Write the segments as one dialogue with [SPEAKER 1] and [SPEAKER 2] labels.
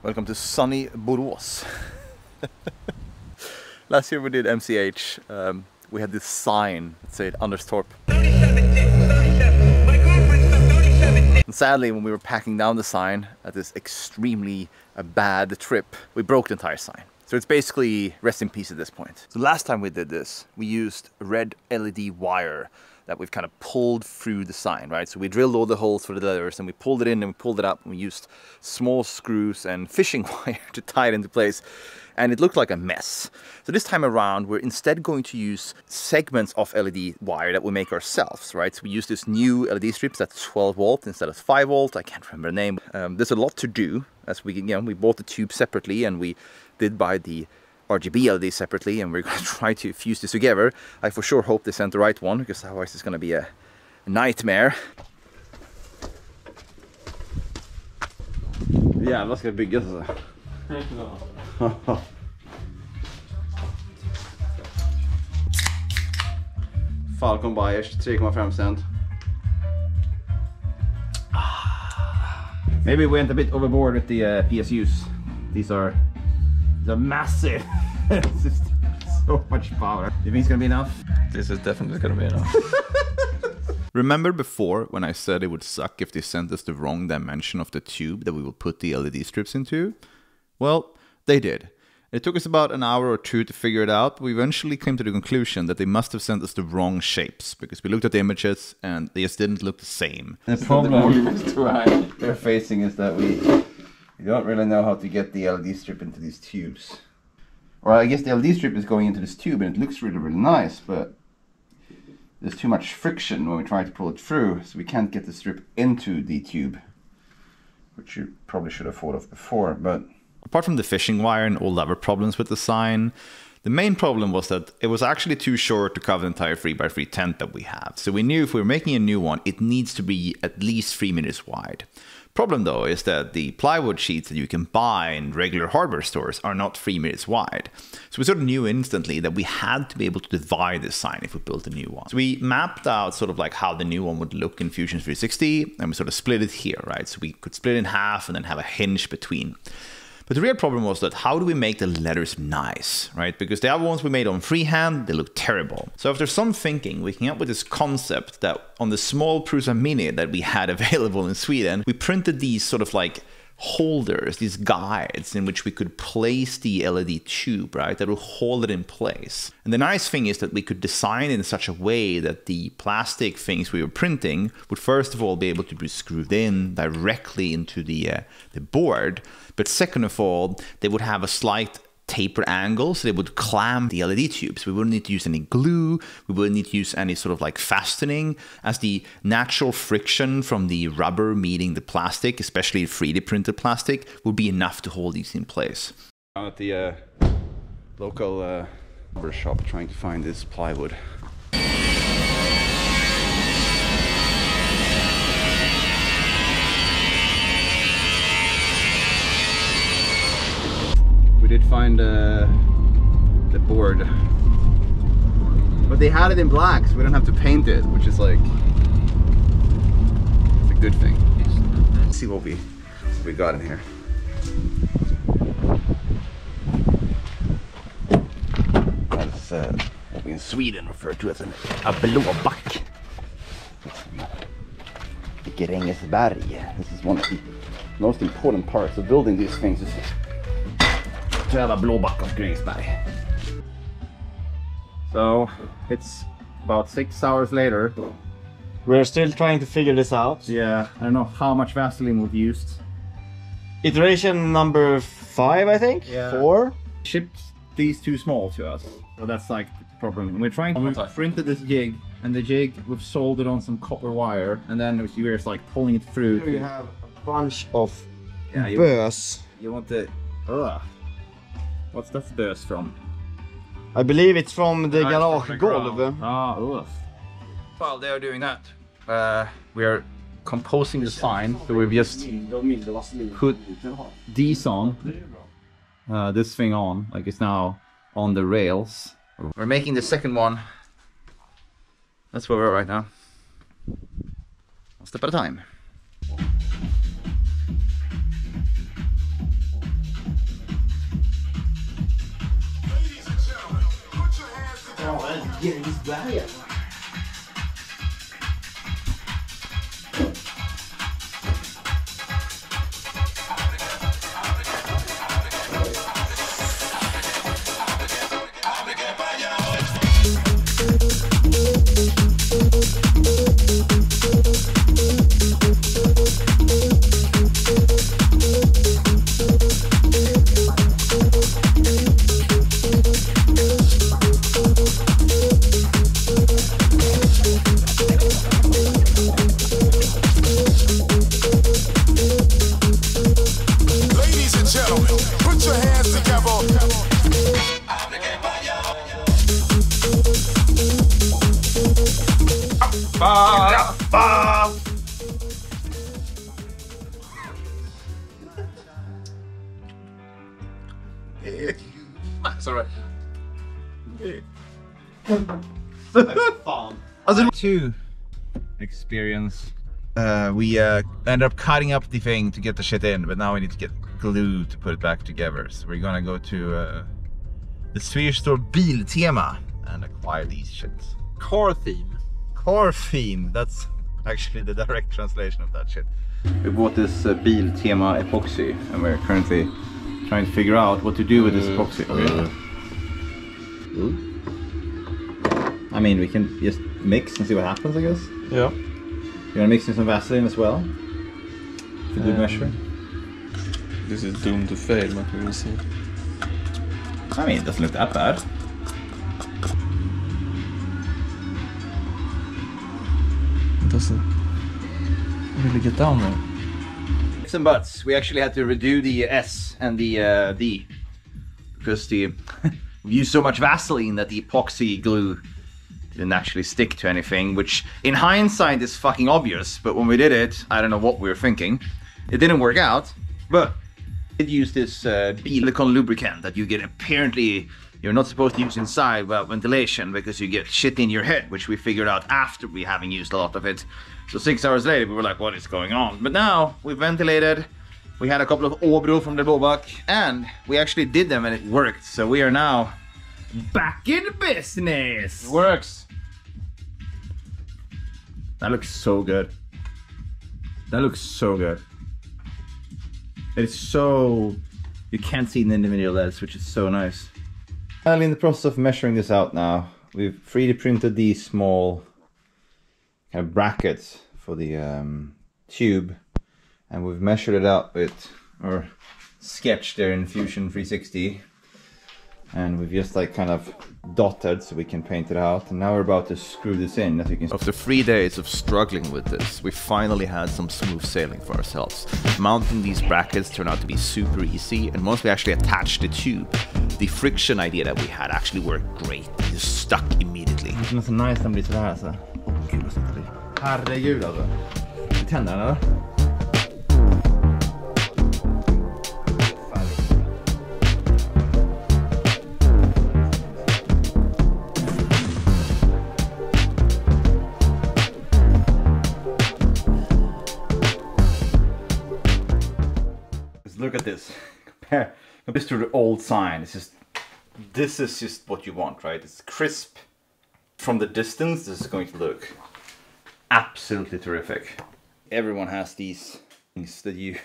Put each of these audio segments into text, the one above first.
[SPEAKER 1] Welcome to sunny Borås. Last year we did MCH. Um, we had this sign that said Anderstorp. And sadly, when we were packing down the sign at this extremely uh, bad trip, we broke the entire sign. So it's basically rest in peace at this point. So last time we did this, we used red LED wire that we've kind of pulled through the sign, right? So we drilled all the holes for the letters and we pulled it in and we pulled it up and we used small screws and fishing wire to tie it into place. And it looked like a mess. So this time around, we're instead going to use segments of LED wire that we make ourselves, right? So we use this new LED strips that's 12 volt instead of 5 volt. I can't remember the name. Um, there's a lot to do as we, you know, we bought the tube separately and we did buy the RGB LED separately and we're going to try to fuse this together. I for sure hope they sent the right one because otherwise it's going to be a, a nightmare. Jävlar ska det byggas alltså. Falcon Bayerskt 3,5 cent. Maybe we went a bit overboard with the uh, PSUs. These are these are massive. it's just so much power. You think it's gonna be enough?
[SPEAKER 2] This is definitely gonna be enough. Remember before when I said it would suck if they sent us the wrong dimension of the tube that we will put the LED strips into? Well, they did. It took us about an hour or two to figure it out, but we eventually came to the conclusion that they must have sent us the wrong shapes because we looked at the images and they just didn't look the same.
[SPEAKER 1] The problem we're facing is that we, we don't really know how to get the LED strip into these tubes. Or I guess the LED strip is going into this tube and it looks really, really nice, but there's too much friction when we try to pull it through, so we can't get the strip into the tube, which you probably should have thought of before, but
[SPEAKER 2] Apart from the fishing wire and all the other problems with the sign, the main problem was that it was actually too short to cover the entire 3x3 tent that we have. So we knew if we were making a new one, it needs to be at least 3 meters wide. Problem though is that the plywood sheets that you can buy in regular hardware stores are not 3 meters wide. So we sort of knew instantly that we had to be able to divide this sign if we built a new one. So we mapped out sort of like how the new one would look in Fusion 360 and we sort of split it here, right? So we could split it in half and then have a hinge between. But the real problem was that how do we make the letters nice, right? Because the other ones we made on freehand, they look terrible. So after some thinking, we came up with this concept that on the small Prusa Mini that we had available in Sweden, we printed these sort of like holders, these guides in which we could place the LED tube, right, that will hold it in place. And the nice thing is that we could design in such a way that the plastic things we were printing would first of all be able to be screwed in directly into the, uh, the board, but second of all, they would have a slight taper angle, so they would clamp the LED tubes. We wouldn't need to use any glue, we wouldn't need to use any sort of like fastening, as the natural friction from the rubber meeting the plastic, especially 3D printed plastic, would be enough to hold these in place.
[SPEAKER 1] I'm at the uh, local uh, shop trying to find this plywood. We did find uh, the board, but they had it in black, so we don't have to paint it, which is like it's a good thing. Let's see what we what we got in here. That's uh, what we in Sweden refer to as an, a blåback. Grängesberg. This is one of the most important parts of building these things is to have a blåback of Grängesberg. So it's about six hours later.
[SPEAKER 3] We're still trying to figure this out.
[SPEAKER 1] Yeah, I don't know how much Vaseline we've used.
[SPEAKER 3] Iteration number five, I think?
[SPEAKER 1] Yeah.
[SPEAKER 3] Four?
[SPEAKER 1] shipped these too small to us. So that's like the problem. We're trying to printed this jig and the jig we've soldered on some copper wire and then we're just like pulling it through.
[SPEAKER 3] We have a bunch of
[SPEAKER 1] Yeah, you, you want the ugh. What's that bös from?
[SPEAKER 3] I believe it's from the garagegolv.
[SPEAKER 1] Ah, ugh. While they are doing that, uh, we are composing the sign. So we've just put these on, uh, this thing on, like it's now on the rails. We're making the second one. That's where we're at right now. One step at a time.
[SPEAKER 4] Ladies
[SPEAKER 1] Sorry.
[SPEAKER 5] to experience. Uh, we uh, ended up cutting up the thing to get the shit in, but now we need to get glue to put it back together. So we're gonna go to uh, the Swedish store Biltema and acquire these shits.
[SPEAKER 6] Car theme.
[SPEAKER 5] Car theme, that's actually the direct translation of that shit.
[SPEAKER 1] We bought this uh, Biltema epoxy and we're currently trying to figure out what to do with this mm. epoxy. Mm. Mm. I mean, we can just mix and see what happens, I guess.
[SPEAKER 6] Yeah.
[SPEAKER 1] You wanna mix in some Vaseline as well? For good um, measure.
[SPEAKER 6] This is doomed to fail, but we will see.
[SPEAKER 1] I mean, it doesn't look that bad.
[SPEAKER 6] It doesn't really get down there.
[SPEAKER 1] Some buts. We actually had to redo the S and the uh, D because the we used so much Vaseline that the epoxy glue didn't actually stick to anything. Which, in hindsight, is fucking obvious. But when we did it, I don't know what we were thinking. It didn't work out. But it used this uh, lubricant that you get apparently you're not supposed to use inside without ventilation because you get shit in your head, which we figured out after we having used a lot of it. So six hours later, we were like, what is going on? But now we ventilated. We had a couple of Åbro from the Blåbak, and we actually did them and it worked. So we are now back in business.
[SPEAKER 6] It Works.
[SPEAKER 1] That looks so good. That looks so good. It's so you can't see the individual LEDs, which is so nice. Finally, in the process of measuring this out now, we've 3D printed these small kind of brackets for the um, tube, and we've measured it out with or sketched there in Fusion 360 and we've just like kind of dotted so we can paint it out and now we're about to screw this in as you can see.
[SPEAKER 2] After three days of struggling with this, we finally had some smooth sailing for ourselves. Mounting these brackets turned out to be super easy, and once we actually attached the tube, the friction idea that we had actually worked great. It just stuck immediately.
[SPEAKER 1] Det är så nice när de blir sådär alltså. Åh gud vad snyggt det blir. Herregud alltså. Ska vi tända den eller? Look at this. Compare this to the old sign. It's just this is just what you want, right? It's crisp. From the distance, this is going to look absolutely terrific. Everyone has these things that you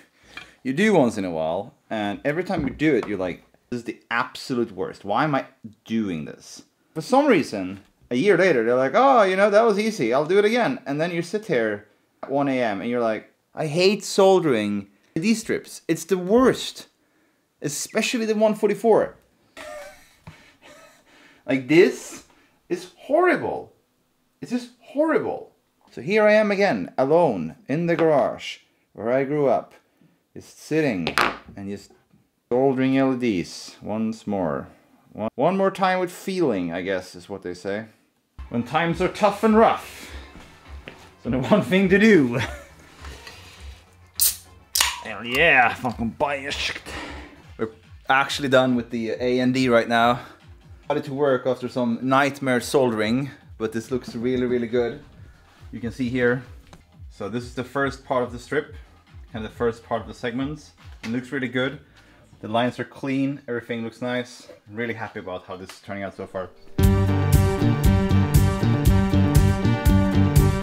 [SPEAKER 1] you do once in a while, and every time you do it, you're like, this is the absolute worst. Why am I doing this? For some reason, a year later, they're like, oh, you know, that was easy. I'll do it again. And then you sit here at 1 a.m. and you're like, I hate soldering these strips. It's the worst, especially the 144. like this is horrible. It's just horrible. So here I am again, alone in the garage where I grew up, just sitting and just soldering LEDs once more. One, one more time with feeling, I guess, is what they say. When times are tough and rough, there's only one thing to do. Hell yeah, fucking biased. We're actually done with the uh, A and D right now. Got it to work after some nightmare soldering, but this looks really, really good. You can see here. So this is the first part of the strip, kind of the first part of the segments. It looks really good. The lines are clean, everything looks nice. I'm really happy about how this is turning out so far.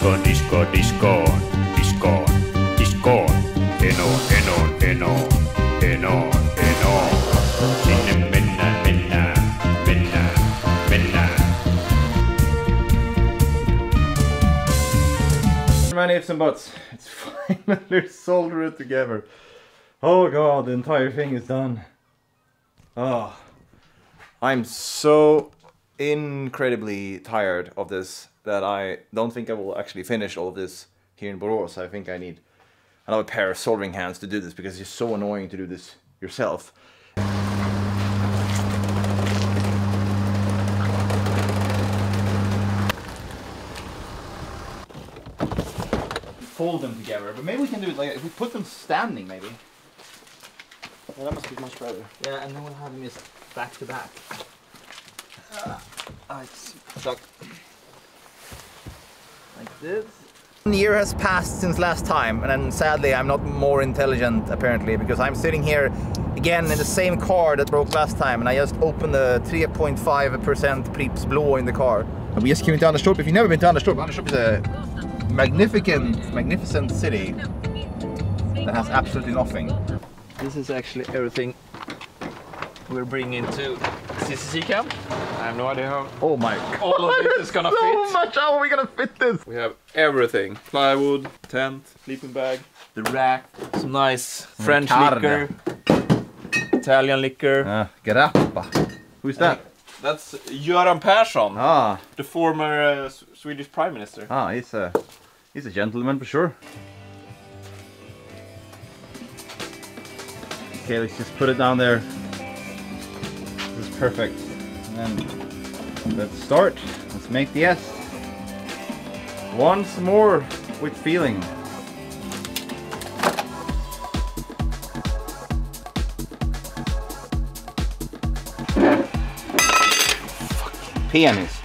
[SPEAKER 7] Diskoon, diskoon, diskoon, diskoon,
[SPEAKER 1] Many ifs and buts. It's finally soldered together. Oh god, the entire thing is done. Oh. I'm so incredibly tired of this that I don't think I will actually finish all of this here in Borås. I think I need another pair of soldering hands to do this because it's so annoying to do this yourself. Fold them together, but maybe we can do it like if we put them standing, maybe.
[SPEAKER 3] Yeah, that must be much better.
[SPEAKER 1] Yeah, and then we'll have them just back to back. Ah, it's stuck. Like this. One year has passed since last time, and then sadly I'm not more intelligent apparently because I'm sitting here again in the same car that broke last time, and I just opened the 3.5% Pripps Blå in the car. And we just came into Anderstorp. If you've never been to Anderstorp, Anderstorp is a magnificent, magnificent city that has absolutely nothing.
[SPEAKER 6] This is actually everything we're bringing to CCC camp. I have no idea how
[SPEAKER 1] Oh my
[SPEAKER 6] all of this is gonna
[SPEAKER 1] so
[SPEAKER 6] fit.
[SPEAKER 1] much! How are we gonna fit this?
[SPEAKER 6] We have everything. Plywood, tent, sleeping bag,
[SPEAKER 1] The rack.
[SPEAKER 6] some nice French
[SPEAKER 1] carne.
[SPEAKER 6] liquor, Italian liquor.
[SPEAKER 1] Uh, grappa. Who's that?
[SPEAKER 6] That's Göran Persson,
[SPEAKER 1] Ah,
[SPEAKER 6] the former uh, Swedish Prime Minister.
[SPEAKER 1] ah, he's a he's a gentleman for sure. Okay, let's just put it down there. Perfect. And let's start. Let's make the S. Once more with feeling. Penis.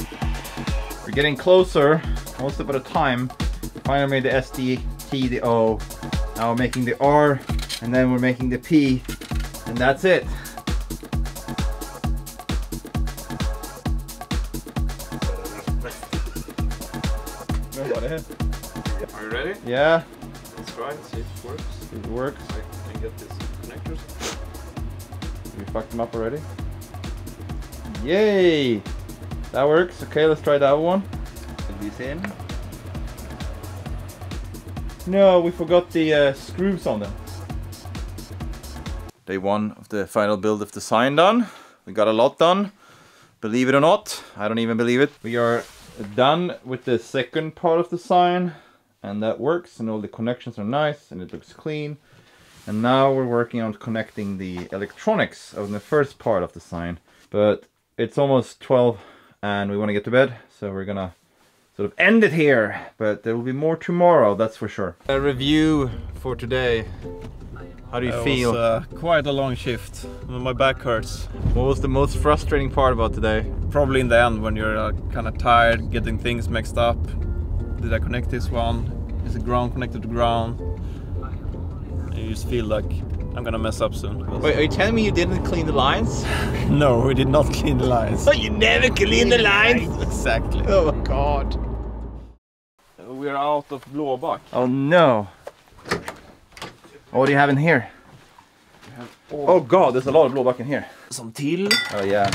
[SPEAKER 1] We're getting closer, step at a time. Finally made the S, the T, the O. Now we're making the R, and then we're making the P, and that's it. Yeah,
[SPEAKER 6] Let's try and see if it works.
[SPEAKER 1] it works.
[SPEAKER 6] I can get these connectors.
[SPEAKER 1] We fucked them up already. Yay! That works. Okay, let's try that one. Put these in. No, we forgot the uh, screws on them. Day one of the final build of the sign done. We got a lot done. Believe it or not, I don't even believe it. We are done with the second part of the sign, and that works, and all the connections are nice, and it looks clean. And now we're working on connecting the electronics of the first part of the sign. But it's almost 12 and we want to get to bed, so we're gonna sort of end it here. But there will be more tomorrow, that's for sure. A review for today. How do you
[SPEAKER 6] It
[SPEAKER 1] feel?
[SPEAKER 6] was uh, quite a long shift. My back hurts.
[SPEAKER 1] what was the most frustrating part about today?
[SPEAKER 6] Probably in the end when you're uh, kind of tired, getting things mixed up. Did I connect this one? Is the ground connected to ground? And you just feel like I'm gonna mess up soon.
[SPEAKER 1] Wait, are you telling me you didn't clean the lines?
[SPEAKER 6] No, we did not clean the lines.
[SPEAKER 1] But you never clean the lines?
[SPEAKER 6] exactly.
[SPEAKER 1] Oh god.
[SPEAKER 6] We're out of blåback.
[SPEAKER 1] Oh no. What do you have in here? Oh god, there's a lot of blåback in here.
[SPEAKER 6] Some till,
[SPEAKER 1] Oh yeah.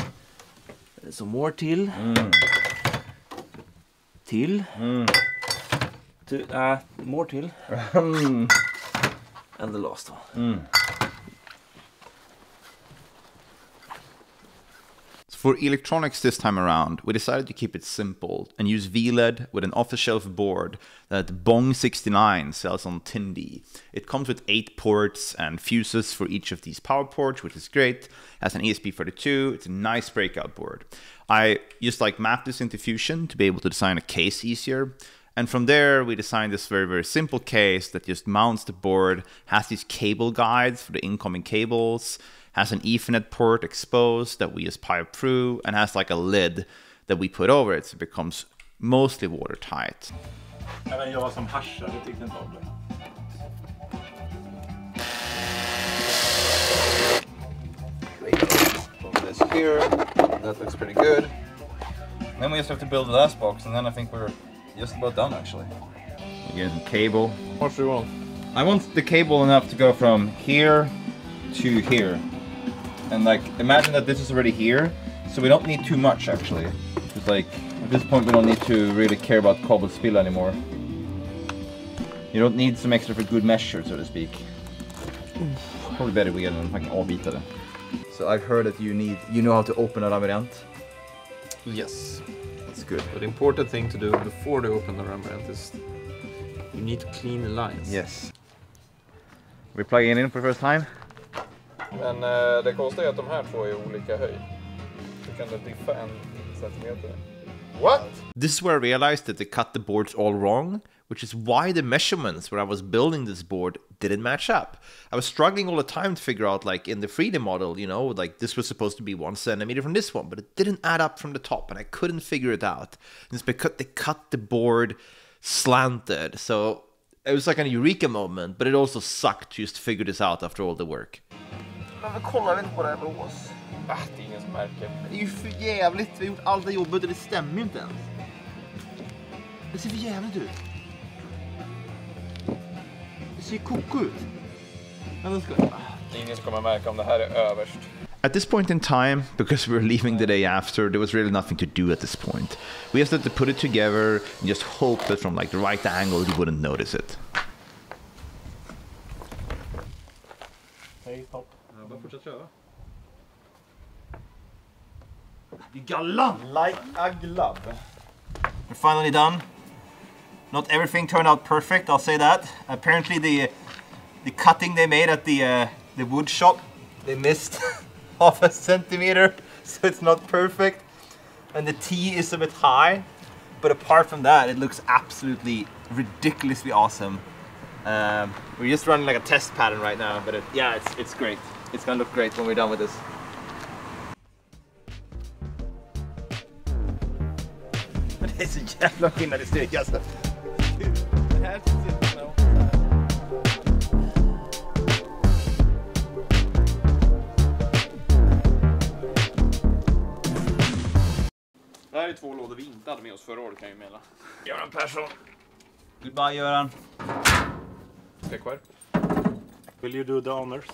[SPEAKER 6] some more till. Mm. Till. Mm. Till, uh, more till.
[SPEAKER 1] Hmm.
[SPEAKER 6] And the last one.
[SPEAKER 2] For electronics this time around, we decided to keep it simple and use WLED with an off-the-shelf board that Bong69 sells on Tindie. It comes with 8 ports and fuses for each of these power ports, which is great. It has an ESP32, it's a nice breakout board. I just like mapped this into Fusion to be able to design a case easier. And from there, we designed this very, very simple case that just mounts the board, has these cable guides for the incoming cables, has an Ethernet port exposed that we just pipe through, and has like a lid that we put over it so it becomes mostly watertight.
[SPEAKER 5] Även jag som haschar, det tyckte inte om det.
[SPEAKER 1] Put this here. That looks pretty good. Then we just have to build the last box, and then I think we're
[SPEAKER 5] just about done actually.
[SPEAKER 2] You get some cable.
[SPEAKER 6] What do you want?
[SPEAKER 5] I want the cable enough to go from here to here. And like, imagine that this is already here, so we don't need too much actually. It's like, at this point we don't need to really care about cobble spill anymore. You don't need some extra for good measure, so to speak. Probably better we get en fucking avbitare. So I've heard that you need, you know how to open a labyrinth?
[SPEAKER 6] Yes.
[SPEAKER 5] That's good.
[SPEAKER 6] But the important thing to do before they open the labyrinth is you need to clean the lines.
[SPEAKER 5] Yes. We're plugging in for the first time.
[SPEAKER 6] Men eh, det konstiga är att de här två är olika höjd. Så kan diffa en centimeter. What?
[SPEAKER 2] This is where I realized that they cut the boards all wrong, which is why the measurements when I was building this board didn't match up. I was struggling all the time to figure out, like in the 3D model, you know, like this was supposed to be one centimeter from this one, but it didn't add up from the top, and I couldn't figure it out. And it's because they cut the board slanted, so it was like an eureka moment, but it also sucked to just figure this out after all the work.
[SPEAKER 6] Varför kollar inte på det här blås? Ah, det är ingen som märker.
[SPEAKER 1] Det är ju för jävligt. Vi har gjort allt det jobbet och det stämmer ju inte ens. Det ser för jävligt ut. Det koko ut. Men det ska...
[SPEAKER 6] Det är ingen som kommer märka om det här är överst.
[SPEAKER 2] At this point in time, because we were leaving the day after, there was really nothing to do at this point. We just had to put it together and just hope that from like the right angle you wouldn't notice it.
[SPEAKER 6] Hej, topp. Ja, bara fortsätt köra.
[SPEAKER 1] Gallan! Like a glove. We're finally done. Not everything turned out perfect, I'll say that. Apparently the the cutting they made at the uh, the wood shop, they missed half a centimeter, so it's not perfect. And the T is a bit high, but apart from that, it looks absolutely ridiculously awesome. Um, we're just running like a test pattern right now, but it, yeah, it's it's great. It's gonna look great when we're done with this. Det är så jävla skillnad.
[SPEAKER 6] Är två lådor vi inte hade med oss förra året kan jag ju meddela.
[SPEAKER 1] Göran Persson. Goodbye Göran.
[SPEAKER 6] Ska.
[SPEAKER 7] Will you do the honors?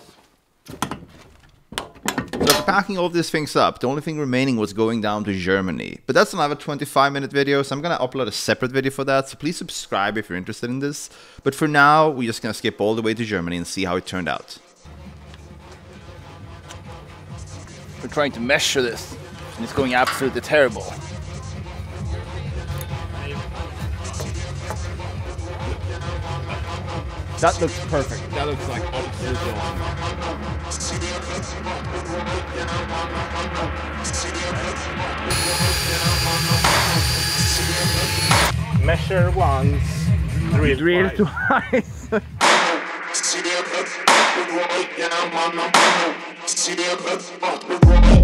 [SPEAKER 2] So packing all these things up, the only thing remaining was going down to Germany. But that's another 25 minute video, so I'm gonna upload a separate video for that, so please subscribe if you're interested in this. But for now, we're just gonna skip all the way to Germany and see how it turned out.
[SPEAKER 1] We're trying to measure this, and it's going absolutely terrible. That looks perfect. That looks like absolutely awesome.
[SPEAKER 7] Measure once, drill,
[SPEAKER 1] Drill
[SPEAKER 7] twice.
[SPEAKER 1] twice.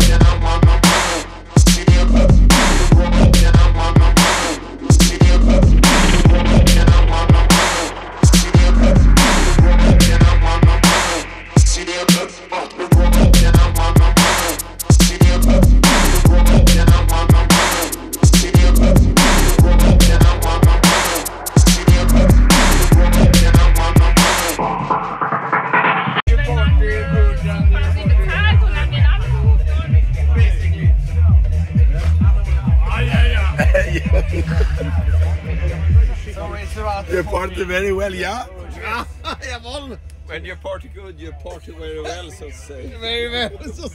[SPEAKER 6] When you party good, you party very well, so to say.
[SPEAKER 1] Very well, säg.